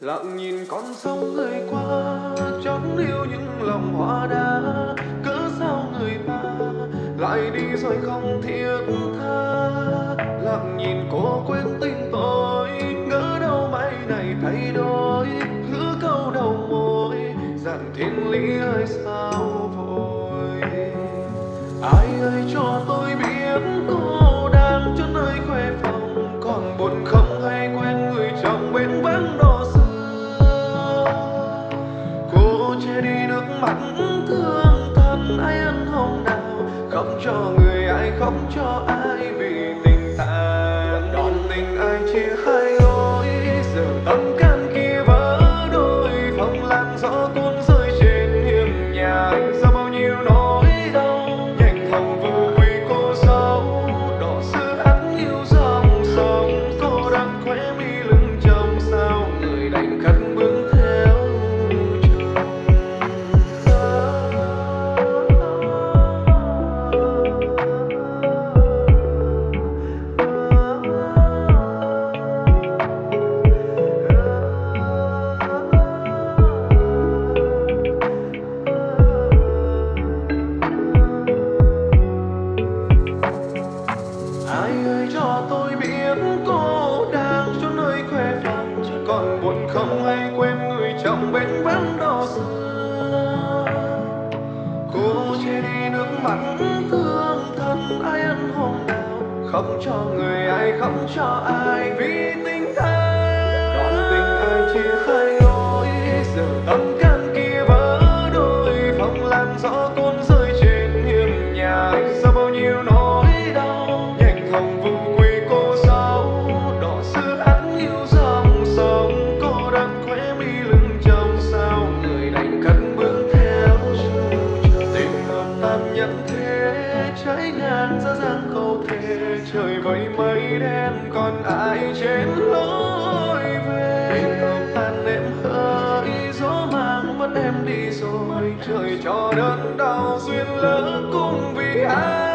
lặng nhìn con sông người qua chót yêu những lòng hoa đá. Cớ sao người ta lại đi rồi không thiết tha? Lặng nhìn cô quên tình tôi, ngỡ đâu mai này thay đổi. Hứa câu đầu môi, dặn thiên lý ơi sao vội? Ai ơi cho tôi biết cô đang chốn nơi khuê phòng, còn buồn không mắt thương thân ai ân hồng nào không cho người ai không cho ai vì tình tàn đòn tình ai chia hai bên vẫn đó xưa cô che đi nước mắt thương thân ai ân hôm nào khóc cho người ai khóc cho ai vì tình tha đòn tình ai chia hai lối giờ tâm trời vẫy mây đen còn ai trên lối về? Không tan em hỡi gió mang mất em đi rồi. Trời cho đớn đau, duyên lỡ cùng vì ai?